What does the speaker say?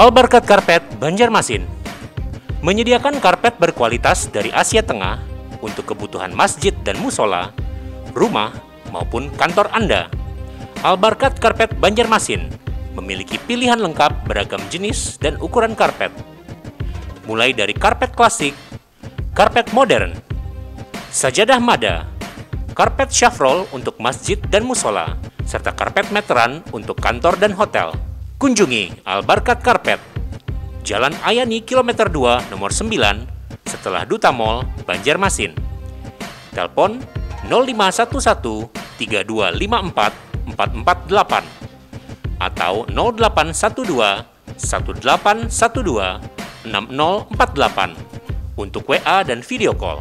All Barkat Karpet Banjarmasin menyediakan karpet berkualitas dari Asia Tengah untuk kebutuhan masjid dan musola, rumah, maupun kantor Anda. Al Barkat Karpet Banjarmasin memiliki pilihan lengkap beragam jenis dan ukuran karpet. Mulai dari karpet klasik, karpet modern, sajadah mada, karpet syafrol untuk masjid dan musola, serta karpet meteran untuk kantor dan hotel. Kunjungi Al Barkat Karpet, Jalan Ayani kilometer 2 nomor 9 setelah Duta Mall, Banjarmasin. Telepon 0511 3254 448 atau 0812 1812 6048 untuk WA dan video call.